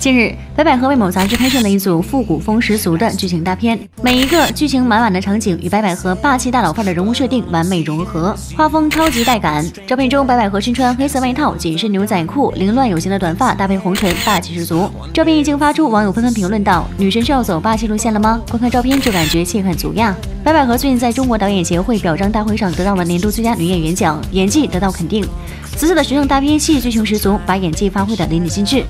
近日，白百合为某杂志拍摄了一组复古风十足的剧情大片，每一个剧情满满的场景与白百合霸气大佬范的人物设定完美融合，画风超级带感。照片中，白百合身穿黑色外套、紧身牛仔裤，凌乱有型的短发搭配红唇，霸气十足。照片一经发出，网友纷纷评论道：“女神是要走霸气路线了吗？”观看照片就感觉气很足呀。白百合最近在中国导演协会表彰大会上得到了年度最佳女演员奖，演技得到肯定。此次的时尚大片戏剧情十足，把演技发挥的淋漓尽致。